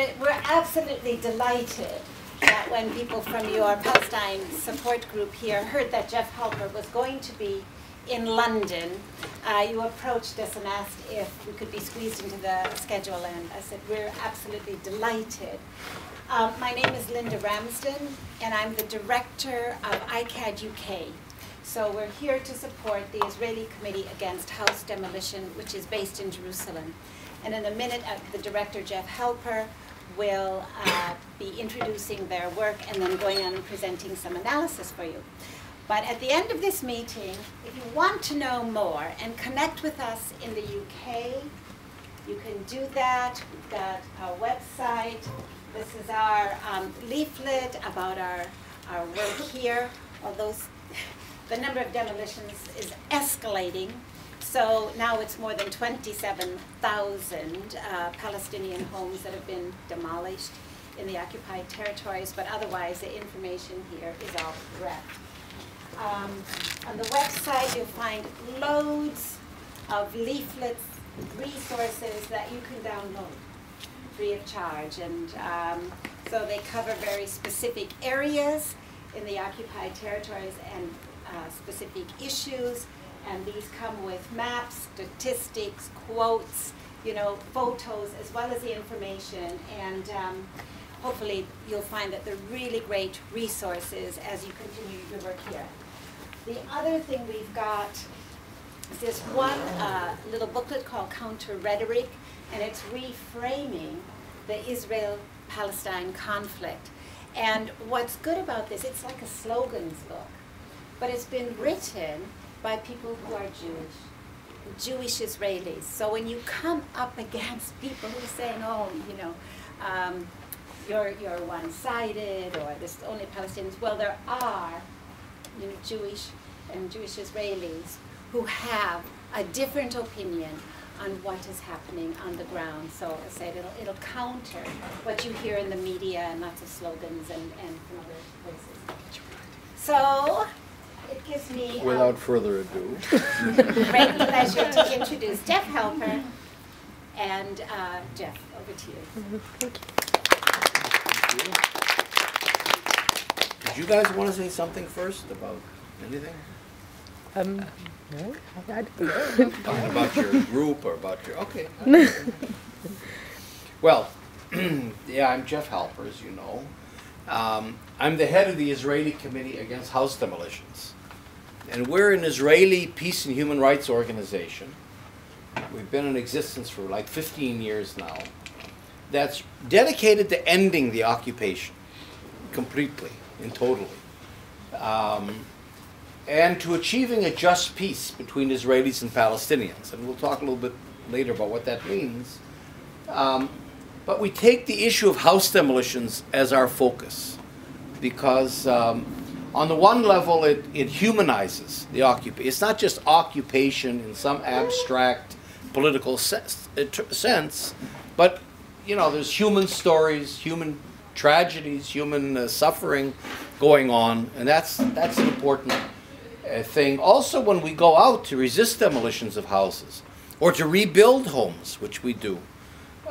it, we're absolutely delighted that when people from your Palestine support group here heard that Jeff Halper was going to be in London, uh, you approached us and asked if we could be squeezed into the schedule, and I said, we're absolutely delighted. Um, my name is Linda Ramsden, and I'm the director of ICAHD UK. So we're here to support the Israeli Committee Against House Demolition, which is based in Jerusalem. And in a minute, uh, the director, Jeff Halper, will uh, be introducing their work and then going on and presenting some analysis for you. But at the end of this meeting, if you want to know more and connect with us in the UK, you can do that. We've got our website. This is our um, leaflet about our, our work here. Although the number of demolitions is escalating, so now it's more than 27,000 uh, Palestinian homes that have been demolished in the occupied territories, but otherwise the information here is all correct. Um, on the website, you'll find loads of leaflets, resources that you can download free of charge. And um, so they cover very specific areas in the occupied territories and uh, specific issues. And these come with maps, statistics, quotes, you know, photos, as well as the information. And um, hopefully you'll find that they're really great resources as you continue your work here. The other thing we've got is this one uh, little booklet called Counter Rhetoric, and it's reframing the Israel-Palestine conflict. And what's good about this, it's like a slogans book, but it's been written by people who are Jewish, Jewish Israelis. So when you come up against people who are saying, oh, you know, um, you're, you're one-sided, or there's only Palestinians, well, there are you know, Jewish and Jewish Israelis who have a different opinion on what is happening on the ground. So I said it'll, it'll counter what you hear in the media and lots of slogans and, and from other places. So it gives me um, Without further ado. great pleasure to introduce Jeff Halper. And uh, Jeff, over to you. Thank you. Did you guys want to say something first about anything? Um, no. about your group or about your, okay. well, yeah, I'm Jeff Halper, as you know. Um, I'm the head of the Israeli Committee Against House Demolitions. And we're an Israeli peace and human rights organization. We've been in existence for like 15 years now. That's dedicated to ending the occupation completely and totally. Um, and to achieving a just peace between Israelis and Palestinians. And we'll talk a little bit later about what that means. Um, but we take the issue of house demolitions as our focus because um, on the one level it, it humanizes the occupation. It's not just occupation in some abstract political sense, sense but you know there's human stories, human tragedies, human uh, suffering going on, and that's that's an important uh, thing. Also, when we go out to resist demolitions of houses or to rebuild homes, which we do,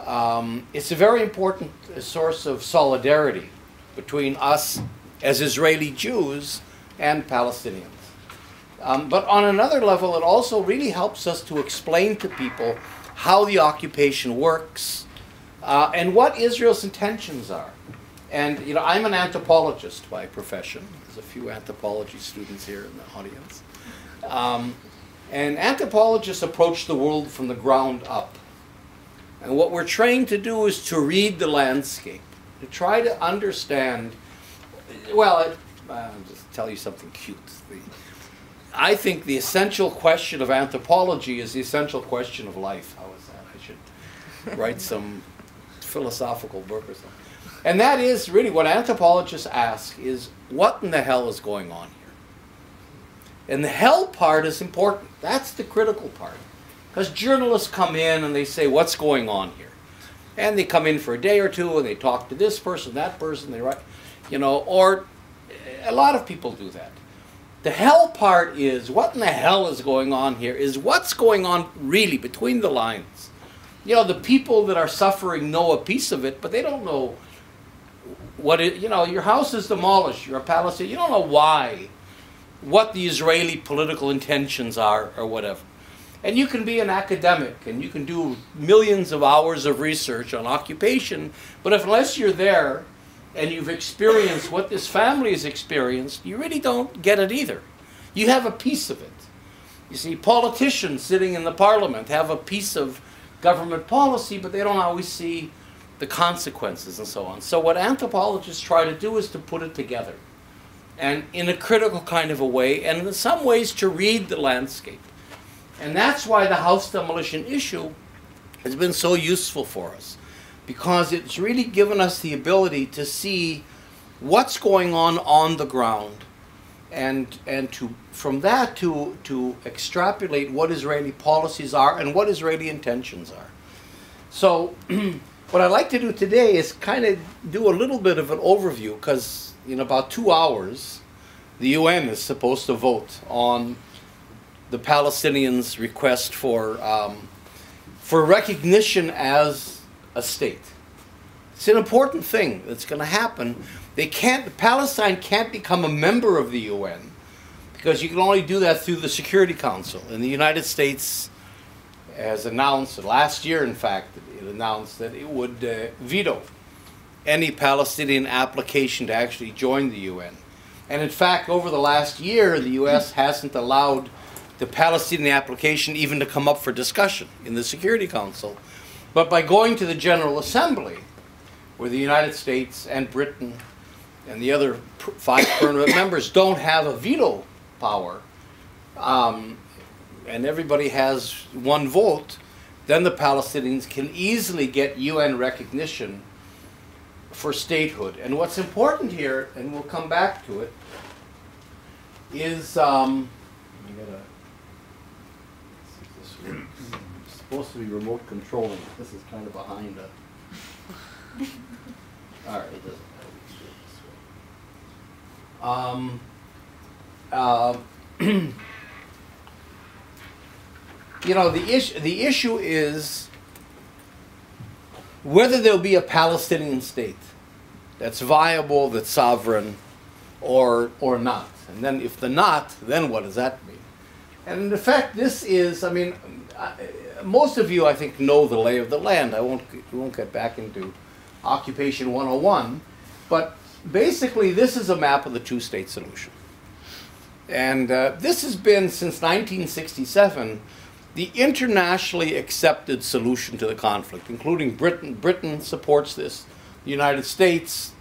um, it's a very important uh, source of solidarity between us as Israeli Jews and Palestinians. Um, but on another level, it also really helps us to explain to people how the occupation works uh, and what Israel's intentions are. And you know, I'm an anthropologist by profession. There's a few anthropology students here in the audience. Um, and anthropologists approach the world from the ground up. And what we're trained to do is to read the landscape, to try to understand. Well, it, I'll just tell you something cute. The, I think the essential question of anthropology is the essential question of life. How is that? I should write some philosophical book or something. And that is really what anthropologists ask is what in the hell is going on here? And the hell part is important. That's the critical part. Because journalists come in and they say, what's going on here? And they come in for a day or two and they talk to this person, that person, they write, you know, or a lot of people do that. The hell part is what in the hell is going on here is what's going on really between the lines you know, the people that are suffering know a piece of it, but they don't know what it, you know, your house is demolished, you're a Palestinian, you don't know why, what the Israeli political intentions are or whatever. And you can be an academic and you can do millions of hours of research on occupation, but if unless you're there and you've experienced what this family has experienced, you really don't get it either. You have a piece of it. You see, politicians sitting in the parliament have a piece of government policy, but they don't always see the consequences and so on. So what anthropologists try to do is to put it together and in a critical kind of a way, and in some ways to read the landscape. And that's why the house demolition issue has been so useful for us, because it's really given us the ability to see what's going on on the ground, and and to from that to to extrapolate what Israeli policies are and what Israeli intentions are. So, what I'd like to do today is kind of do a little bit of an overview, because in about two hours, the UN is supposed to vote on the Palestinians' request for, um, for recognition as a state. It's an important thing that's going to happen. They can't, Palestine can't become a member of the UN because you can only do that through the Security Council. And the United States has announced, last year in fact, it announced that it would uh, veto any Palestinian application to actually join the UN. And in fact, over the last year, the U.S. hasn't allowed the Palestinian application even to come up for discussion in the Security Council. But by going to the General Assembly, where the United States and Britain and the other five permanent members don't have a veto power, um, and everybody has one vote, then the Palestinians can easily get UN recognition for statehood. And what's important here, and we'll come back to it, is um, supposed to be remote controlling. This is kind of behind a. All right, it doesn't matter. Um, uh, you know, the issue the issue is whether there'll be a Palestinian state that's viable, that's sovereign, or or not. And then if the not, then what does that mean? And in effect, this is, I mean, most of you, I think, know the lay of the land. I won't, won't get back into Occupation 101, but basically, this is a map of the two-state solution. And uh, this has been, since 1967, the internationally accepted solution to the conflict, including Britain. Britain supports this, the United States,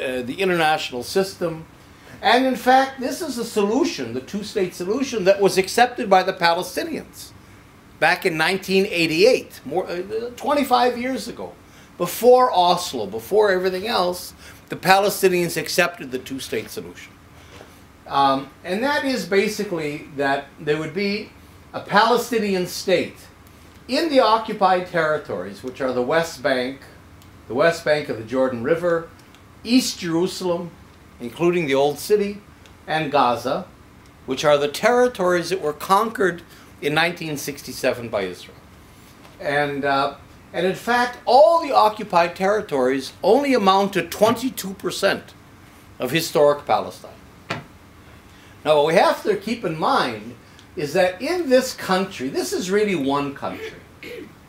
uh, the international system. And in fact, this is a solution, the two-state solution, that was accepted by the Palestinians back in 1988, more, uh, 25 years ago, before Oslo, before everything else, the Palestinians accepted the two-state solution. Um, and that is basically that there would be a Palestinian state in the occupied territories, which are the West Bank, the West Bank of the Jordan River, East Jerusalem, including the Old City, and Gaza, which are the territories that were conquered in 1967 by Israel. And, uh, and in fact, all the occupied territories only amount to 22% of historic Palestine. Now, what we have to keep in mind is that in this country, this is really one country,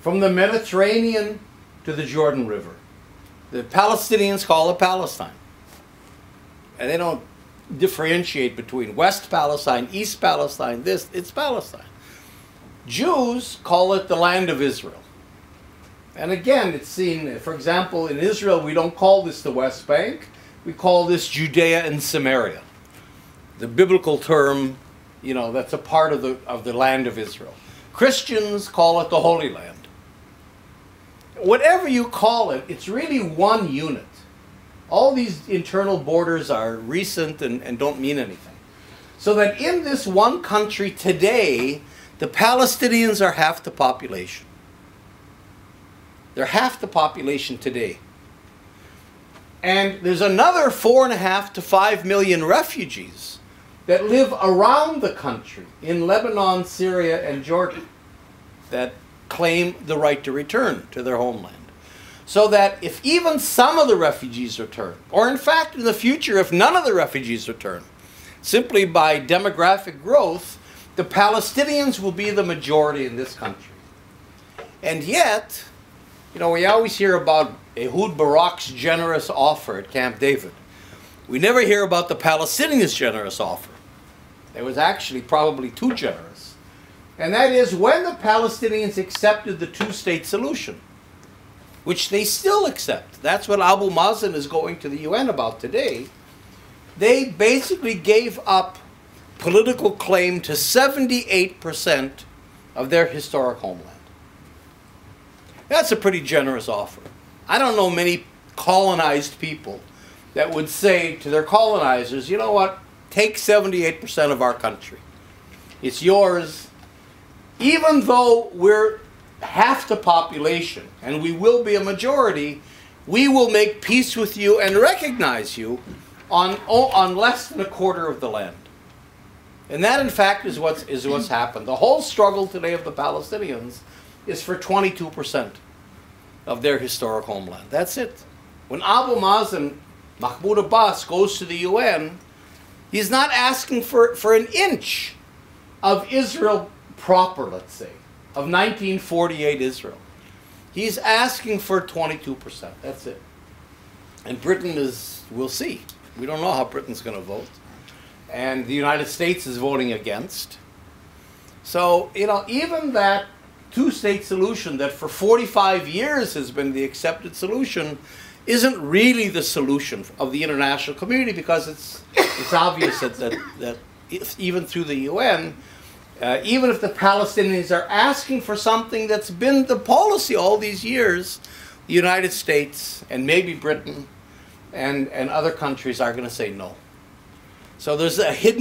from the Mediterranean to the Jordan River. The Palestinians call it Palestine. And they don't differentiate between West Palestine, East Palestine, this, it's Palestine. Jews call it the land of Israel. And again, it's seen, for example, in Israel, we don't call this the West Bank, we call this Judea and Samaria. The biblical term, you know, that's a part of the, of the land of Israel. Christians call it the Holy Land. Whatever you call it, it's really one unit. All these internal borders are recent and, and don't mean anything. So that in this one country today, the Palestinians are half the population. They're half the population today. And there's another four and a half to five million refugees that live around the country in Lebanon, Syria, and Jordan that claim the right to return to their homeland. So that if even some of the refugees return, or in fact in the future, if none of the refugees return, simply by demographic growth, the Palestinians will be the majority in this country. And yet, you know, we always hear about Ehud Barak's generous offer at Camp David. We never hear about the Palestinians' generous offer. It was actually probably too generous. And that is when the Palestinians accepted the two state solution, which they still accept. That's what Abu Mazen is going to the UN about today. They basically gave up political claim to 78% of their historic homeland. That's a pretty generous offer. I don't know many colonized people that would say to their colonizers, you know what, take 78% of our country. It's yours. Even though we're half the population and we will be a majority, we will make peace with you and recognize you on, on less than a quarter of the land. And that, in fact, is what's, is what's happened. The whole struggle today of the Palestinians is for 22% of their historic homeland. That's it. When Abu Mazen, Mahmoud Abbas, goes to the UN, he's not asking for, for an inch of Israel proper, let's say, of 1948 Israel. He's asking for 22%. That's it. And Britain is, we'll see. We don't know how Britain's going to vote. And the United States is voting against. So, you know, even that two state solution that for 45 years has been the accepted solution isn't really the solution of the international community because it's, it's obvious that, that, that even through the UN, uh, even if the Palestinians are asking for something that's been the policy all these years, the United States and maybe Britain and, and other countries are going to say no. So there's a hidden